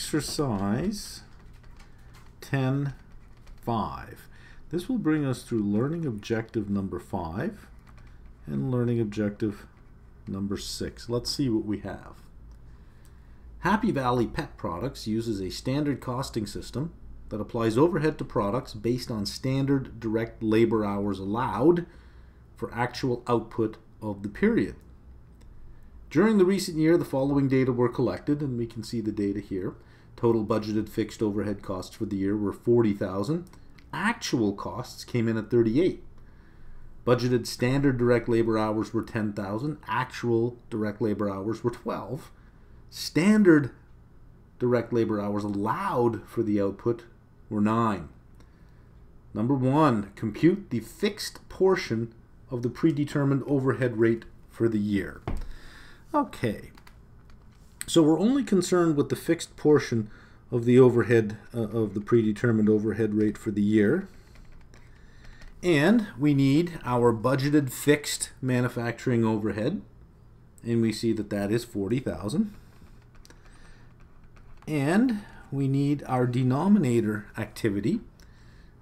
exercise 10.5. This will bring us through learning objective number 5 and learning objective number 6. Let's see what we have. Happy Valley Pet Products uses a standard costing system that applies overhead to products based on standard direct labor hours allowed for actual output of the period. During the recent year, the following data were collected, and we can see the data here. Total budgeted fixed overhead costs for the year were 40,000. Actual costs came in at 38. Budgeted standard direct labor hours were 10,000. Actual direct labor hours were 12. Standard direct labor hours allowed for the output were 9. Number 1, compute the fixed portion of the predetermined overhead rate for the year. Okay, so we're only concerned with the fixed portion of the overhead uh, of the predetermined overhead rate for the year. And we need our budgeted fixed manufacturing overhead. And we see that that is 40,000. And we need our denominator activity.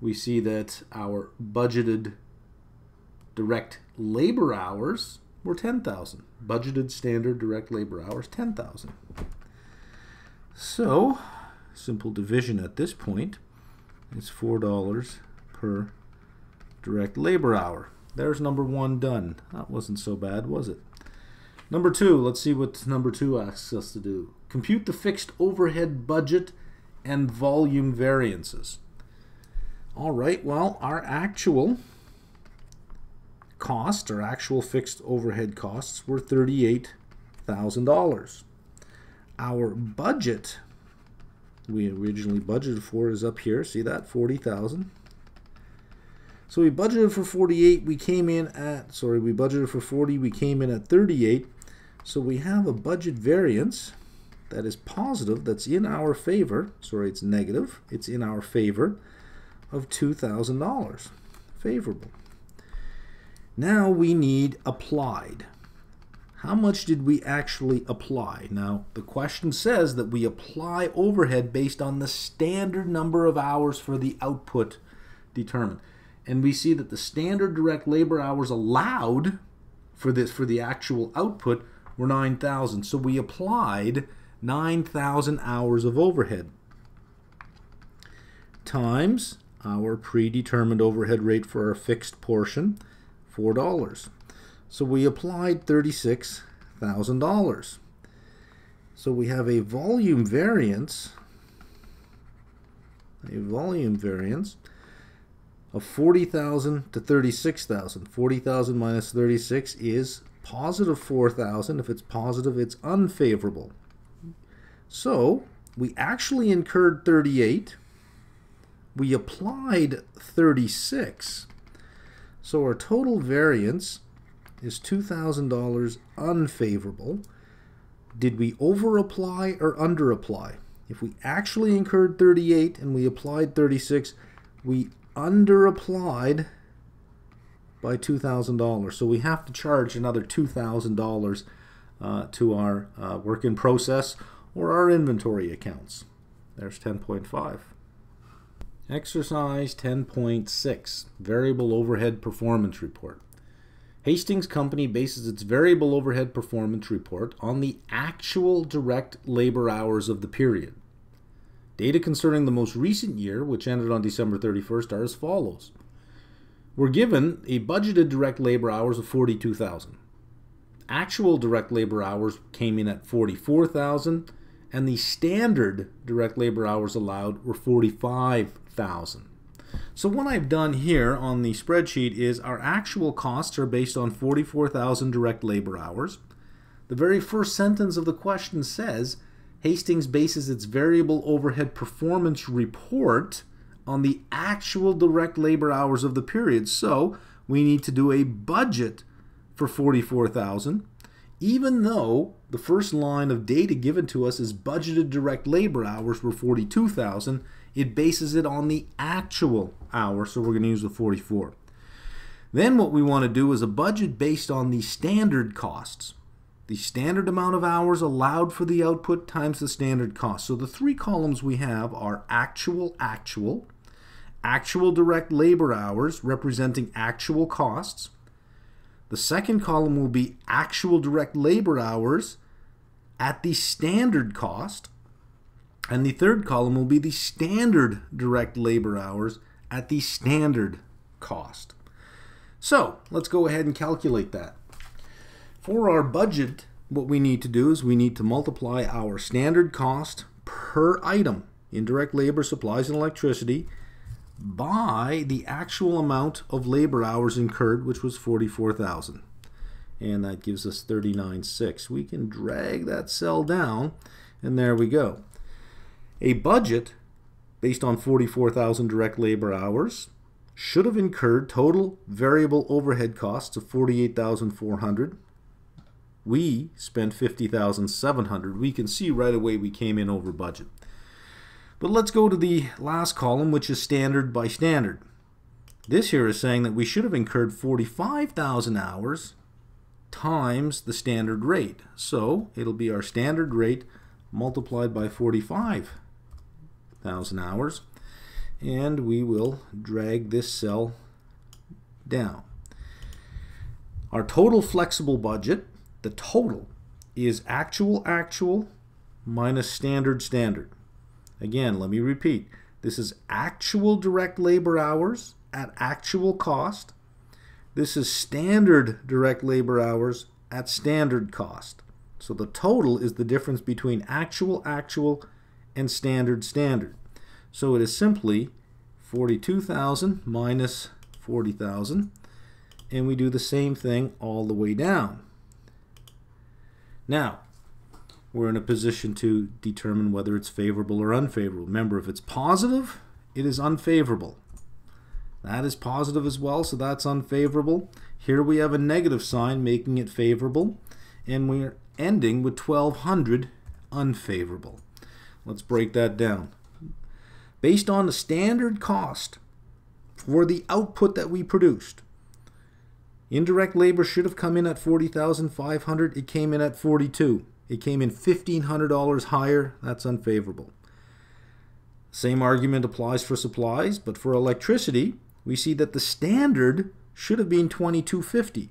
We see that our budgeted direct labor hours were 10,000. Budgeted standard direct labor hours, 10,000. So, simple division at this point is $4 per direct labor hour. There's number one done. That wasn't so bad, was it? Number two, let's see what number two asks us to do. Compute the fixed overhead budget and volume variances. All right, well, our actual cost, our actual fixed overhead costs, were $38,000. Our budget we originally budgeted for is up here. See that? 40,000. So we budgeted for 48. We came in at, sorry, we budgeted for 40. We came in at 38. So we have a budget variance that is positive, that's in our favor. Sorry, it's negative. It's in our favor of $2,000. Favorable. Now we need applied. How much did we actually apply? Now, the question says that we apply overhead based on the standard number of hours for the output determined. And we see that the standard direct labor hours allowed for this for the actual output were 9,000. So we applied 9,000 hours of overhead times our predetermined overhead rate for our fixed portion $4. So we applied $36,000. So we have a volume variance, a volume variance of 40,000 to 36,000. 40,000 minus 36 is positive 4,000. If it's positive, it's unfavorable. So we actually incurred 38. We applied 36. So our total variance is $2,000 unfavorable. Did we over apply or under apply? If we actually incurred 38 and we applied 36, we under applied by $2,000. So we have to charge another $2,000 uh, to our uh, work in process or our inventory accounts. There's 10.5. Exercise 10.6 Variable Overhead Performance Report. Hastings Company bases its variable overhead performance report on the actual direct labor hours of the period. Data concerning the most recent year, which ended on December 31st, are as follows. We're given a budgeted direct labor hours of 42,000. Actual direct labor hours came in at 44,000 and the standard direct labor hours allowed were 45,000. So what I've done here on the spreadsheet is our actual costs are based on 44,000 direct labor hours. The very first sentence of the question says Hastings bases its variable overhead performance report on the actual direct labor hours of the period. So we need to do a budget for 44,000 even though the first line of data given to us is budgeted direct labor hours were 42,000, it bases it on the actual hour, so we're going to use the 44. Then what we want to do is a budget based on the standard costs. the standard amount of hours allowed for the output times the standard cost. So the three columns we have are actual, actual, actual direct labor hours representing actual costs. The second column will be actual direct labor hours at the standard cost. And the third column will be the standard direct labor hours at the standard cost. So let's go ahead and calculate that. For our budget, what we need to do is we need to multiply our standard cost per item, indirect labor, supplies, and electricity, by the actual amount of labor hours incurred, which was 44,000. And that gives us 39.6. We can drag that cell down, and there we go. A budget based on 44,000 direct labor hours should have incurred total variable overhead costs of 48,400. We spent 50,700. We can see right away we came in over budget. But let's go to the last column, which is standard by standard. This here is saying that we should have incurred 45,000 hours times the standard rate. So it'll be our standard rate multiplied by 45,000 hours and we will drag this cell down. Our total flexible budget, the total, is actual actual minus standard standard. Again, let me repeat. This is actual direct labor hours at actual cost. This is standard direct labor hours at standard cost. So the total is the difference between actual actual and standard standard. So it is simply 42,000 minus 40,000 and we do the same thing all the way down. Now, we're in a position to determine whether it's favorable or unfavorable. Remember, if it's positive, it is unfavorable. That is positive as well, so that's unfavorable. Here we have a negative sign making it favorable, and we're ending with 1200 unfavorable. Let's break that down. Based on the standard cost for the output that we produced, indirect labor should have come in at 40,500. It came in at 42. It came in $1,500 higher. That's unfavorable. Same argument applies for supplies, but for electricity, we see that the standard should have been 2250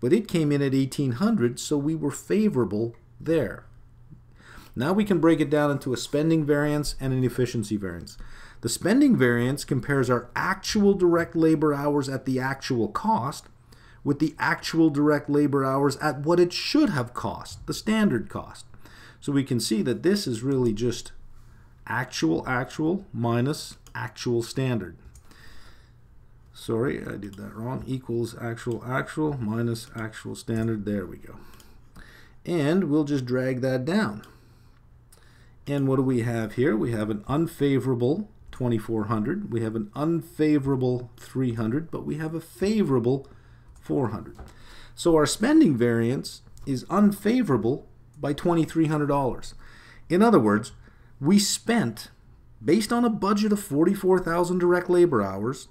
but it came in at 1800 so we were favorable there now we can break it down into a spending variance and an efficiency variance the spending variance compares our actual direct labor hours at the actual cost with the actual direct labor hours at what it should have cost, the standard cost. So we can see that this is really just actual actual minus actual standard. Sorry, I did that wrong. Equals actual actual minus actual standard. There we go. And we'll just drag that down. And what do we have here? We have an unfavorable 2400. We have an unfavorable 300, but we have a favorable 400. So our spending variance is unfavorable by $2,300. In other words, we spent, based on a budget of 44,000 direct labor hours,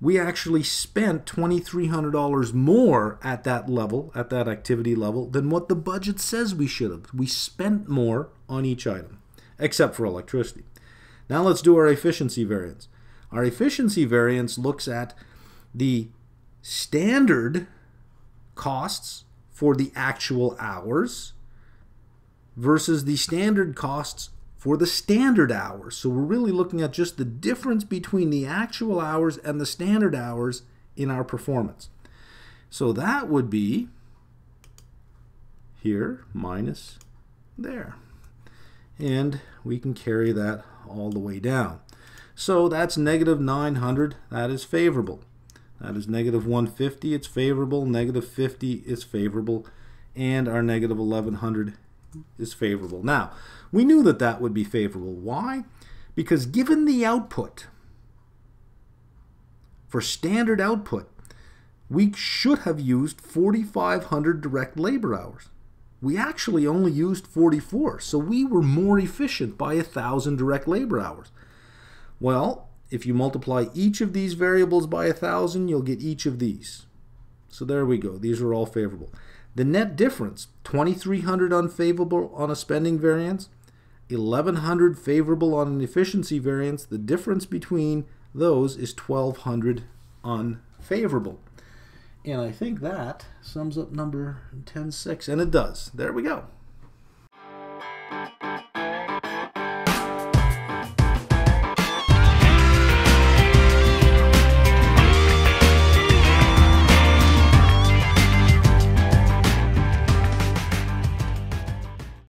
we actually spent $2,300 more at that level, at that activity level, than what the budget says we should have. We spent more on each item, except for electricity. Now let's do our efficiency variance. Our efficiency variance looks at the standard costs for the actual hours versus the standard costs for the standard hours. So we're really looking at just the difference between the actual hours and the standard hours in our performance. So that would be here minus there. And we can carry that all the way down. So that's negative 900. That is favorable. That is negative 150. It's favorable. Negative 50 is favorable. And our negative 1100 is favorable. Now, we knew that that would be favorable. Why? Because given the output, for standard output, we should have used 4,500 direct labor hours. We actually only used 44, so we were more efficient by 1,000 direct labor hours. Well, if you multiply each of these variables by 1,000, you'll get each of these. So there we go. These are all favorable. The net difference, 2300 unfavorable on a spending variance, 1100 favorable on an efficiency variance. The difference between those is 1200 unfavorable. And I think that sums up number 10.6, and it does. There we go.